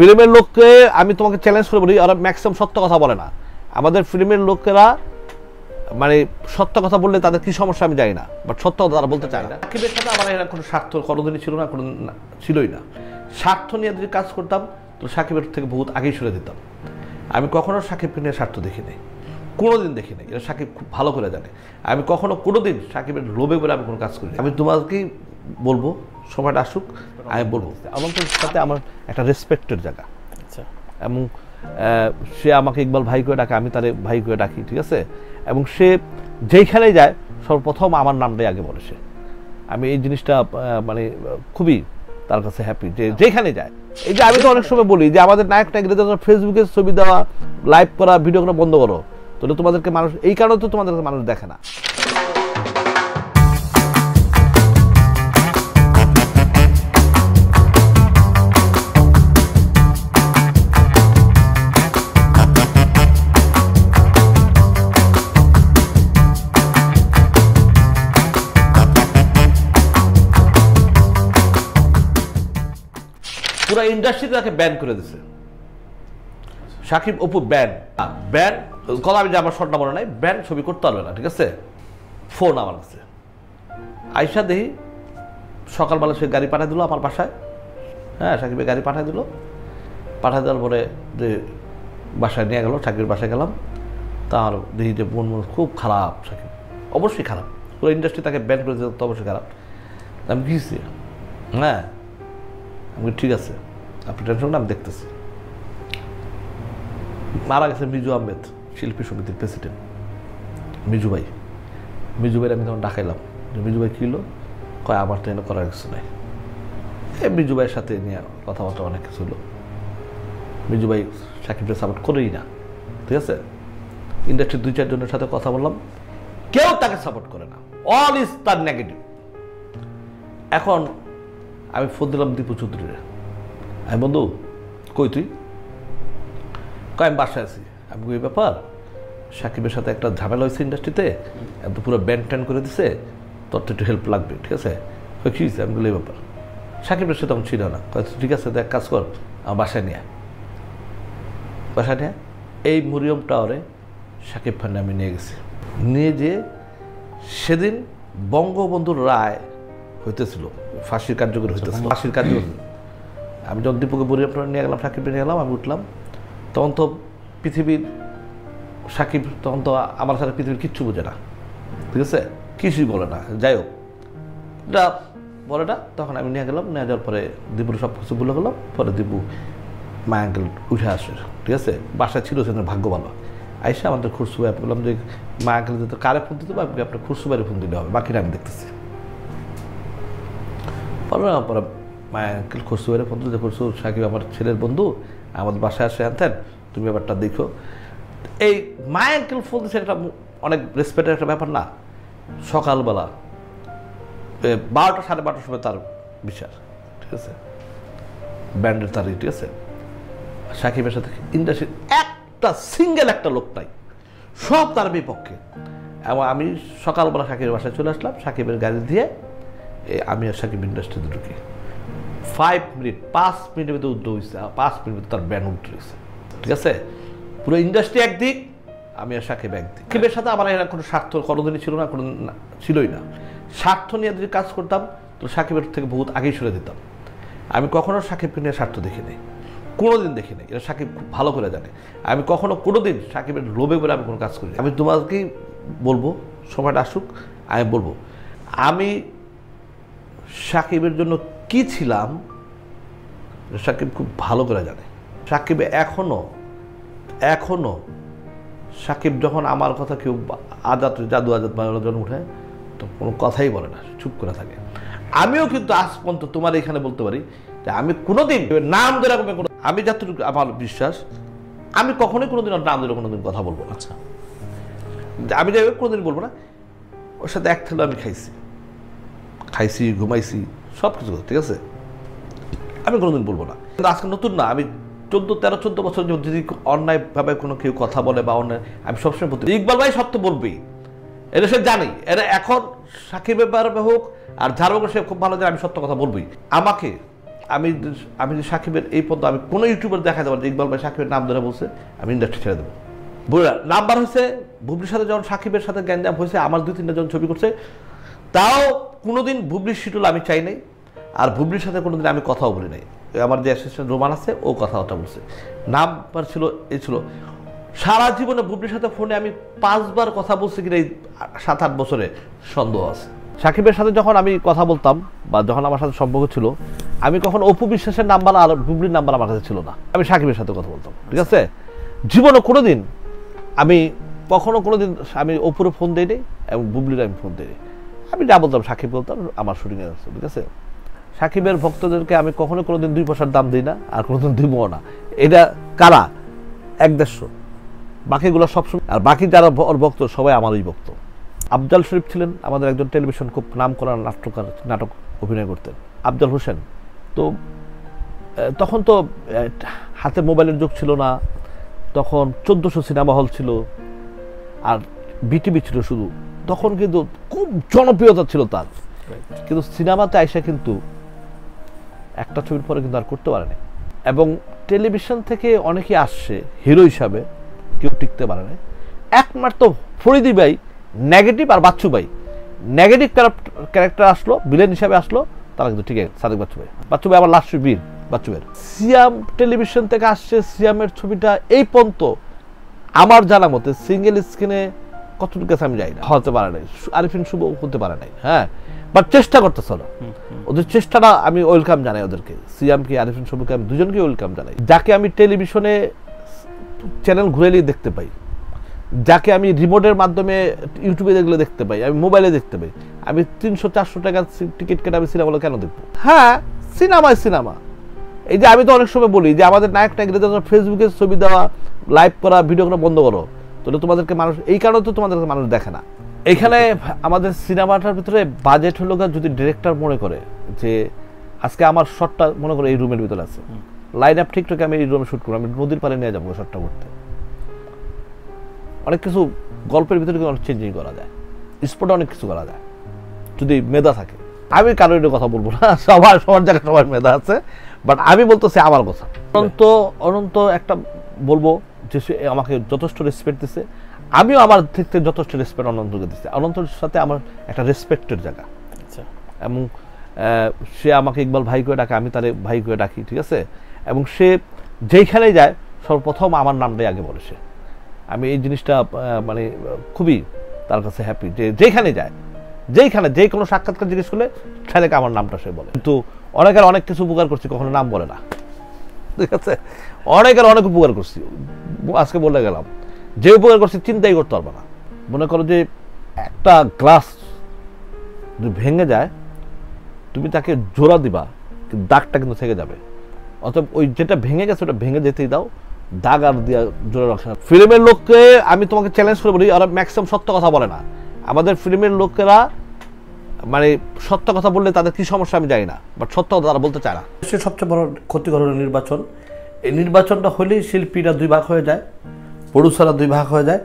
ফিল্মের লোককে আমি তোমাকে চ্যালেঞ্জ করে বলি, ওরা ম্যাক্সিমাম সত্য কথা বলে না। আমাদের ফিল্মের লোকেরা মানে সত্য কথা বললে তাদের কি সমস্যা আমি জানি না বাট সত্য কথা তারা বলতে চায় না। সাকিবের সাথে আমার এরা কোনো স্বার্থ কোনোদিনই ছিল না, কোনো ছিলই না। স্বার্থ নিয়ে যদি কাজ করতাম, তো সাকিবের থেকে বহুত আগেই সরে দিতাম আমি কখনো সাকিবকে নিয়ে স্বার্থ দেখিনি, কোনোদিন দেখি নাই এটা সাকিব খুব ভালো করে জানে। আমি কখনো কোনোদিন সাকিবের লোভে বলে আমি কোনো কাজ করি আমি তোমাকেই বলব সময়টা আসুক আমি বলব। আমার সাথে আমার একটা রেসপেক্টের জায়গা। আচ্ছা। এবং সে আমাকে ইকবাল ভাই করে ডাকে আমি তারে ভাই করে ডাকি ঠিক আছে? এবং সে যেইখানেই যায় সর্বপ্রথম আমার নামটাই আগে বলে সে। আমি এই জিনিসটা মানে খুবই তার কাছে হ্যাপি যে যেখানে যায়। এই যে আমি তো অনেক সময় বলি যে আমাদের নায়ক নায়িকাদের ফেসবুকে ছবি দেওয়া লাইভ করা ভিডিও করা বন্ধ করো। তাহলে তোমাদেরকে মানুষ এই কারণে তো তোমাদেরকে মানুষ দেখে না। পুরো ইন্ডাস্ট্রিতে তাকে ব্যান করে দিছে। সাকিব অপু ব্যান ব্যান কথা আমি যে আমার শর্টটা মনে নাই ব্যান ছবি করতে পারবে না, ঠিক আছে? ফোন আমার কাছে। আইসা দেহি, সকালবেলা সে গাড়ি পাঠিয়ে দিল আমার বাসায়। হ্যাঁ সাকিবের গাড়ি পাঠিয়ে দিল। পাঠিয়ে দেওয়ার পরে যে বাসায় নিয়ে গেল, সাকিবের বাসায় গেলাম। তার দেখি যে মন মন খুব খারাপ, সাকিব। অবশ্যই খারাপ। পুরো ইন্ডাস্ট্রি তাকে ব্যান করে দিতে অবশ্যই খারাপ। আমি গিয়েছি হ্যাঁ আমি ঠিক আছে। আপনি টেনশন আমি দেখতেছি মারা গেছে মিজু আহমেদ, শিল্পী সমিতির প্রেসিডেন্ট মিজু ভাই মিজু ভাই আমি তখন ডাকাইলাম। মিজু ভাই কী হলো? কয়, আমার তো এনে করার কিছু নাই। এ মিজু ভাইয়ের সাথে নিয়ে কথাবার্তা অনেক কিছু হলো। মিজু ভাই সাকিবকে সাপোর্ট করেই না, ঠিক আছে? ইন্ডাস্ট্রির দুই চারজনের সাথে কথা বললাম, কেউ তাকে সাপোর্ট করে না। অল ইজ তার নেগেটিভ এখন আমি ফোন দিলাম দীপু চৌধুরীরে। আমি বন্ধু কই তুই? কয় আমি বাসায় আছি। আমি কই, ব্যাপার? সাকিবের সাথে একটা ঝামেলা হয়েছে ইন্ডাস্ট্রিতে এত পুরো ব্যান্ড ট্যান করে দিছে। তোর তো একটু হেল্প লাগবে ঠিক আছে? কই, কি হয়েছে? আমি বলি ব্যাপার। সাকিবের সাথে তখন ছিল না। ঠিক আছে দেখ কাজ কর আমার বাসায় নিয়ে বাসায় নিয়ে এই মরিয়ম টাওয়ারে সাকিব খান আমি নিয়ে গেছি। নিয়ে যেয়ে সেদিন বঙ্গবন্ধুর রায় হইতেছিল ফাঁসির কার্যকর হইতেছিল। ফাঁসির কার্যকর। আমি যখন দীপকে আপনার নিয়ে গেলাম, সাকিবকে নিয়ে গেলাম, আমি উঠলাম। তখন তো পৃথিবীর সাকিব তখন তো আমার সাথে পৃথিবীর কিচ্ছু বোঝে না, ঠিক আছে? কিছুই বলে না। যাই হোক এটা বলে না, তখন আমি নিয়ে গেলাম, নিয়ে যাওয়ার পরে দীপুর সব কিছু বলে গেলাম, পরে দীপু মা আঙ্কেল উঠে আসে, ঠিক আছে? বাসায় ছিল সেদিন ভাগ্য ভালো। আইসা আমাদের খুরসু ভাই বললাম যে, মা আঙ্কেল দিতে কারে ফোন দিতে পারবে আপনার খুরসু ভাইয়ের ফোন দিলে হবে, বাকিটা আমি দেখতেছি। পরে মায়া আঙ্কেল খসু বন্ধু যে খসু সাকিব আমার ছেলের বন্ধু, আমাদের বাসায় আসে আনতেন তুমি ব্যাপারটা দেখো। এই মায়া আঙ্কেল ফোন দিচ্ছে একটা অনেক রেসপেক্টের একটা ব্যাপার না? সকালবেলা বারোটা, সাড়ে বারোটার সময় তার বিচার, ঠিক আছে? ব্যান্ডের তারিখ, ঠিক আছে? সাকিবের সাথে ইন্ডাস্ট্রির একটা সিঙ্গেল একটা লোক নাই। সব তার বিপক্ষে। এবং আমি সকালবেলা সাকিবের বাসায় চলে আসলাম, সাকিবের গাড়ি দিয়ে আমি আর সাকিব ইন্ডাস্ট্রিতে ঢুকি। ফাইভ মিনিট পাঁচ মিনিটের ভিতরে উদ্যোগ হয়েছে পাঁচ মিনিট তার ব্যান উঠে রয়েছে ঠিক আছে? পুরো ইন্ডাস্ট্রি একদিক আমি আর সাকিব একদিক। সাকিবের সাথে আমার এরা কোনো স্বার্থ কোনোদিনই ছিল না কোনো ছিলই না। স্বার্থ নিয়ে যদি কাজ করতাম তো সাকিবের থেকে বহুত আগেই সরে দিতাম আমি কখনো সাকিবকে নিয়ে স্বার্থ দেখিনি। কোনোদিন দেখি নাই এটা সাকিব খুব ভালো করে জানে। আমি কখনো কোনোদিন সাকিবের লোভে বলে আমি কোনো কাজ করি আমি তোমাকেই বলব সময়টা আসুক আমি বলব। আমি সাকিবের জন্য কি ছিলাম সাকিব খুব ভালো করে জানে। সাকিব এখনও এখনও সাকিব যখন আমার কথা কেউ আজাদ জাদু আজাদ বাংলা যখন উঠে তো কোনো কথাই বলে না চুপ করে থাকে। আমিও কিন্তু আজ পর্যন্ত তোমার এখানে বলতে পারি যে আমি কোনোদিন নাম ধরে কোনো আমি যতটুকু আমার বিশ্বাস আমি কখনোই কোনোদিন নাম ধরে কোনোদিন কথা বলব না। আচ্ছা। আমি যাই কোনোদিন বলব না। ওর সাথে এক থেলো আমি খাইছি। খাইছি ঘুমাইছি। সব কিছু ঠিক আছে? আমি কোনোদিন বলব না। কিন্তু আজকে নতুন না, আমি চোদ্দ, তেরো, চোদ্দ বছর যদি অন্যায়ভাবে কোনো কেউ কথা বলে বা অন্যায়, আমি সবসময় বলতে ইকবাল ভাই সত্য বলবেই। এটা সে জানি। এটা এখন সাকিবের ব্যাপারে হোক আর যার হোক সে খুব ভালো জানে, আমি সত্য কথা বলবই। আমাকে, আমি আমি যে সাকিবের এই পর্যন্ত আমি কোনো ইউটিউবার দেখা যাব ইকবাল ভাই সাকিবের নাম ধরে বলছে, আমি ইন্ডাস্ট্রি ছেড়ে দেবো। বুঝলা নাম্বার হয়েছে বুবলির সাথে যখন সাকিবের সাথে গ্যাঞ্জাম হয়েছে, আমার দুই তিনটা জন ছবি করছে, তাও কোনোদিন বুবলির শিটুল আমি চাই নাই। আর বুবলির সাথে কোনোদিন আমি কথাও বলি নাই। আমার যে অ্যাসিস্ট্যান্ট রোমান আছে, ও কথাটা বলছে। নাম্বার ছিল এই ছিল। সারা জীবনে বুবলির সাথে ফোনে আমি পাঁচবার কথা বলছি কিনা এই সাত আট বছরে সন্দেহ আছে। সাকিবের সাথে যখন আমি কথা বলতাম বা যখন আমার সাথে সম্পর্ক ছিল, আমি কখন অপু বিশ্বাসের নাম্বার আর বুবলির নাম্বার আমার কাছে ছিল না। আমি সাকিবের সাথে কথা বলতাম, ঠিক আছে? জীবনে কোনো দিন আমি কখনো কোনো দিন আমি অপুরে ফোন দিই এবং বুবলির আমি ফোন দিই আমি যা বলতাম সাকিব বলতাম, আমার শুটিংয়ে ঠিক আছে? সাকিবের ভক্তদেরকে আমি কখনো কোনোদিন দুই পয়সার দাম দিই না আর কোনোদিন দিবও না। এটা কারা? এক দেড়শো। বাকিগুলো সবসময় আর বাকি যারা ওর ভক্ত সবাই আমারই ভক্ত। আফজাল শরীফ ছিলেন আমাদের একজন টেলিভিশন খুব নাম করা নাট্যকার নাটক অভিনয় করতেন। আফজাল হোসেন। তো তখন তো হাতে মোবাইলের যুগ ছিল না। তখন চোদ্দোশো সিনেমা হল ছিল আর বিটিভি ছিল শুধু। তখন কিন্তু খুব জনপ্রিয়তা ছিল তার। কিন্তু সিনেমাতে আইসা কিন্তু একটা ছবির পরে কিন্তু আর করতে পারেনি এবং টেলিভিশন থেকে অনেকে আসছে, হিরো হিসাবে, কেউ টিকতে পারে না একমাত্র ফরিদি ভাই নেগেটিভ আর বাচ্চু ভাই। নেগেটিভ ক্যারেক্টার আসলো ভিলেন হিসাবে আসলো, তারা কিন্তু ঠিক আছে, সাদেক বাচ্চু ভাই। বাচ্চু ভাই আমার লাস্ট বীর, বাচ্চু ভাইয়ের। সিয়াম টেলিভিশন থেকে আসছে, সিয়ামের ছবিটা এই পর্যন্ত আমার জানা মতে সিঙ্গেল স্ক্রিনে কতটুকু আমি যাই না। হতে পারে নাই। আরিফিন শুভ হতে পারে নাই হ্যাঁ। বাট চেষ্টা করতেছে ওরা। ওদের চেষ্টাটা আমি ওয়েলকাম জানাই ওদেরকে। সিয়ামকে আরিফিন শুভকে আমি দুজনকে ওয়েলকাম জানাই। যাকে আমি টেলিভিশনে চ্যানেল ঘুরেলেই দেখতে পাই। যাকে আমি রিমোটের মাধ্যমে ইউটিউবে দেখলে দেখতে পাই। আমি মোবাইলে দেখতে পাই। আমি তিনশো চারশো টাকার টিকিট কেটে আমি সিনেমাগুলো কেন দেখব? হ্যাঁ সিনেমায় সিনেমা। এই যে আমি তো অনেক সময় বলি যে আমাদের নায়ক নায়িকাদের ফেসবুকে ছবি দেওয়া লাইভ করা ভিডিও করা বন্ধ করো। তাহলে তোমাদেরকে মানুষ এই কারণে তো তোমাদেরকে মানুষ দেখে না। এখানে আমাদের সিনেমাটার ভিতরে বাজেট হলো যদি ডিরেক্টর মনে করে যে আজকে আমার শটটা মনে করে এই রুমের ভিতরে আছে। লাইন আপ ঠিকঠাক আমি এই রুমে শুট করব, আমি নদীর পাড়ে নিয়ে যাব শটটা করতে। অনেক কিছু গল্পের ভিতরে অনেক চেঞ্জিং করা যায়। স্পটে অনেক কিছু করা যায়। যদি মেধা থাকে। আমি কারোর এটা কথা বলব না, সবার সবার জায়গায় সবার মেধা আছে বাট আমি বলতেছি আমার কথা। অনন্ত অনন্ত একটা বলব যে সে আমাকে যথেষ্ট রেসপেক্ট দিছে। আমিও আমার দিক থেকে যথেষ্ট রেসপেক্ট অনন্তকে দিচ্ছে অনন্তর সাথে আমার একটা রেসপেক্টের জায়গা। আচ্ছা। এবং সে আমাকে ইকবাল ভাই করে ডাকে আমি তারে ভাই করে ডাকি ঠিক আছে? এবং সে যেইখানেই যায় সর্বপ্রথম আমার নামটাই আগে বলে সে। আমি এই জিনিসটা মানে খুবই তার কাছে হ্যাপি যে যেখানে যায় যেইখানে যে কোনো সাক্ষাৎকার জিজ্ঞেস করলে সেটাকে আমার নামটা সে বলে। কিন্তু অনেকের অনেক কিছু উপকার করছি কখনো নাম বলে না। ঠিক আছে? অনেকের অনেক উপকার করছি। আজকে বলে গেলাম। যে উপকার করছে চিন্তাই করতে পারবে না। মনে করো যে একটা গ্লাস যদি ভেঙে যায়, তুমি তাকে জোড়া দিবা দাগটা কিন্তু থেকে যাবে। অতএব ওই যেটা ভেঙে গেছে, ওটা ভেঙে যেতেই দাও, দাগ আর দিয়া জোড়া রাখছে না। ফিল্মের লোককে আমি তোমাকে চ্যালেঞ্জ করে বলি, ওরা ম্যাক্সিমাম সত্য কথা বলে না। আমাদের ফিল্মের লোকেরা মানে সত্য কথা বললে তাদের কি সমস্যা আমি জানি না বাট সত্য কথা তারা বলতে চায় না। সে সবচেয়ে বড় ক্ষতিকর নির্বাচন। এই নির্বাচনটা হলেই শিল্পীরা দুই ভাগ হয়ে যায়। প্রডিউসাররা দুই ভাগ হয়ে যায়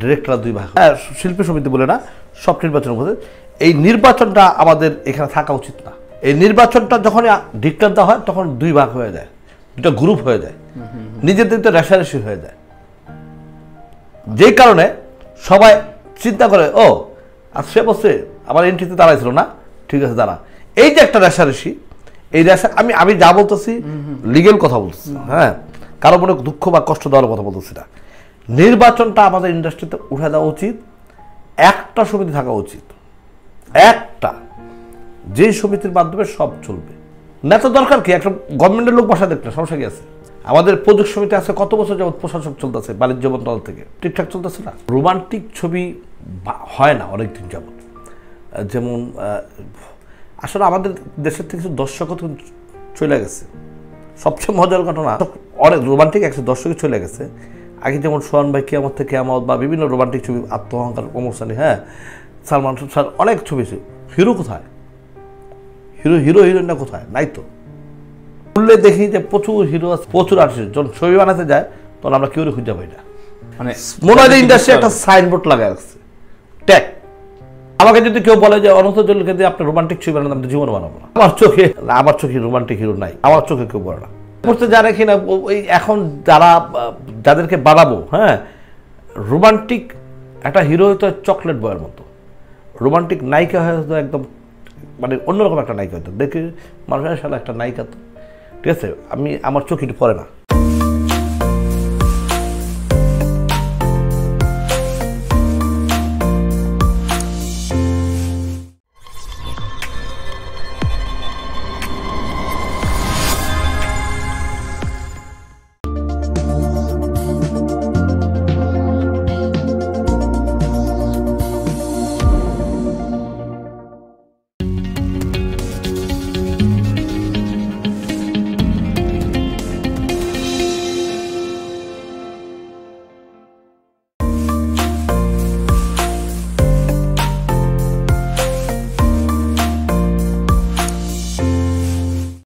ডিরেক্টররা দুই ভাগ হ্যাঁ শিল্পী সমিতি বলে না সব নির্বাচনের মধ্যে এই নির্বাচনটা আমাদের এখানে থাকা উচিত না। এই নির্বাচনটা যখন ডিক্লেয়ার দেওয়া হয় তখন দুই ভাগ হয়ে যায় দুটা গ্রুপ হয়ে যায়। নিজেদের তো রেশারেশি হয়ে যায়। যেই কারণে সবাই চিন্তা করে ও আর সে বসে আমার এন্ট্রিতে দাঁড়াইছিল না ঠিক আছে দাঁড়া। এই যে একটা রেশারেশি এই রেশা আমি আমি যা বলতেছি লিগেল কথা বলতেছি হ্যাঁ। কারও মনে দুঃখ বা কষ্ট দেওয়ার কথা বলতেছি না। নির্বাচনটা আমাদের ইন্ডাস্ট্রিতে উঠে দেওয়া উচিত। একটা সমিতি থাকা উচিত। একটা। যে সমিতির মাধ্যমে সব চলবে। নেতা দরকার কি? একটা গভর্নমেন্টের লোক বসা দেখতে সমস্যা কি আছে? আমাদের প্রযুক্ত সমিতি আছে কত বছর যাবত প্রশাসক চলতেছে বাণিজ্য মন্ত্রণালয় থেকে? ঠিকঠাক চলতেছে না? রোমান্টিক ছবি হয় না অনেকদিন যাবত আহ, যেমন আসলে আমাদের দেশের থেকে কিছু দর্শকও চলে গেছে। সবচেয়ে মজার ঘটনা অনেক রোমান্টিক একশো দর্শকে চলে গেছে। আগে যেমন সোহান ভাই কেয়ামত থেকে কেয়ামত বা বিভিন্ন রোমান্টিক ছবি আত্মহংকার প্রমোশনে হ্যাঁ? সালমান খান অনেক ছবি ছিল হিরো কোথায়? হিরো হিরো হিরোইনটা কোথায়? নাই তো। খুললে দেখি যে প্রচুর হিরো আছে প্রচুর আর্টিস্ট যখন ছবি বানাতে যায় তখন আমরা কেউ খুঁজে পাই না। মানে মনে হয় ইন্ডাস্ট্রি একটা সাইনবোর্ড লাগায় রাখছে। ট্যাগ আমাকে যদি কেউ বলে যে অনন্ত জলিলকে দিয়ে আপনি রোমান্টিক ছবি বানান আমি জীবনে বানাবো না। আমার চোখে আমার চোখে রোমান্টিক হিরো নাই। আমার চোখে কেউ বলে না। করতে জানে কিনা ওই এখন যারা যাদেরকে বাড়াবো হ্যাঁ রোমান্টিক একটা হিরো হয়তো চকলেট বয়ের মতো। রোমান্টিক নায়িকা হয়তো একদম মানে অন্যরকম একটা নায়িকা হয়তো। দেখে মানুষের সাথে একটা নায়িকা তো। ঠিক আছে, আমি, আমার চোখ একটু পড়ে না।